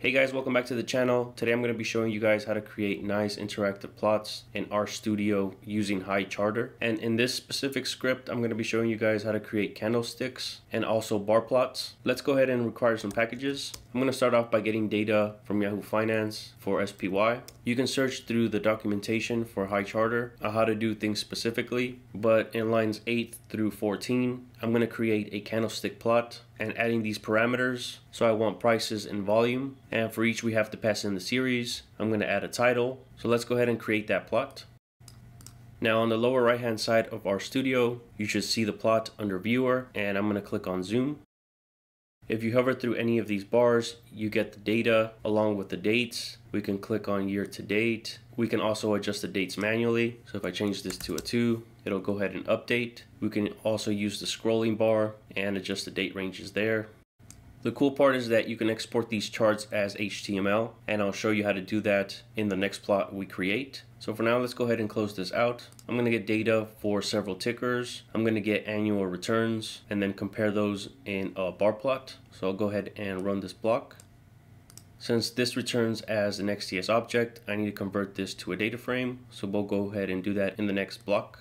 Hey guys, welcome back to the channel. Today I'm going to be showing you guys how to create nice interactive plots in RStudio using highcharter. And in this specific script, I'm going to be showing you guys how to create candlesticks and also bar plots. Let's go ahead and require some packages. I'm going to start off by getting data from Yahoo Finance for SPY. You can search through the documentation for highcharter on uh, how to do things specifically, but in lines 8 through 14, I'm going to create a candlestick plot and adding these parameters. So I want prices and volume. And for each we have to pass in the series. I'm going to add a title. So let's go ahead and create that plot. Now on the lower right hand side of RStudio, you should see the plot under viewer and I'm going to click on zoom. If you hover through any of these bars, you get the data along with the dates. We can click on year to date. We can also adjust the dates manually. So if I change this to a 2, it'll go ahead and update. We can also use the scrolling bar and adjust the date ranges there. The cool part is that you can export these charts as HTML and I'll show you how to do that in the next plot we create. So for now, let's go ahead and close this out. I'm gonna get data for several tickers. I'm gonna get annual returns and then compare those in a bar plot. So I'll go ahead and run this block. Since this returns as an XTS object, I need to convert this to a data frame. So we'll go ahead and do that in the next block.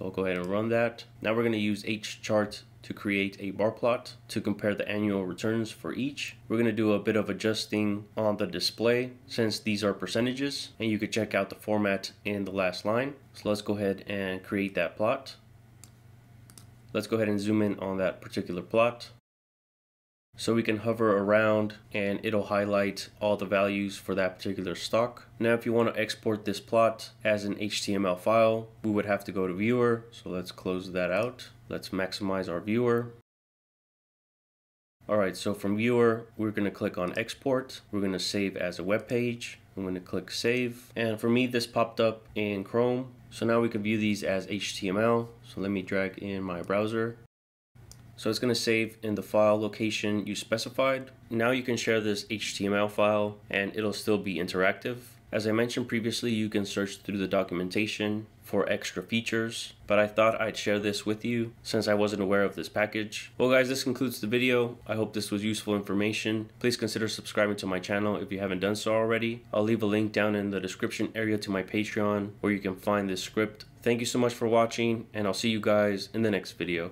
So I'll go ahead and run that. Now we're gonna use HChart to create a bar plot to compare the annual returns for each. We're going to do a bit of adjusting on the display since these are percentages and you could check out the format in the last line. So let's go ahead and create that plot. Let's go ahead and zoom in on that particular plot. So we can hover around and it'll highlight all the values for that particular stock. Now if you want to export this plot as an HTML file, we would have to go to viewer. So let's close that out. Let's maximize our viewer. Alright, so from viewer, we're going to click on export. We're going to save as a web page. I'm going to click save. And for me, this popped up in Chrome. So now we can view these as HTML. So let me drag in my browser. So it's going to save in the file location you specified. Now you can share this HTML file and it'll still be interactive. As I mentioned previously, you can search through the documentation for extra features, but I thought I'd share this with you since I wasn't aware of this package. Well guys, this concludes the video. I hope this was useful information. Please consider subscribing to my channel if you haven't done so already. I'll leave a link down in the description area to my Patreon where you can find this script. Thank you so much for watching and I'll see you guys in the next video.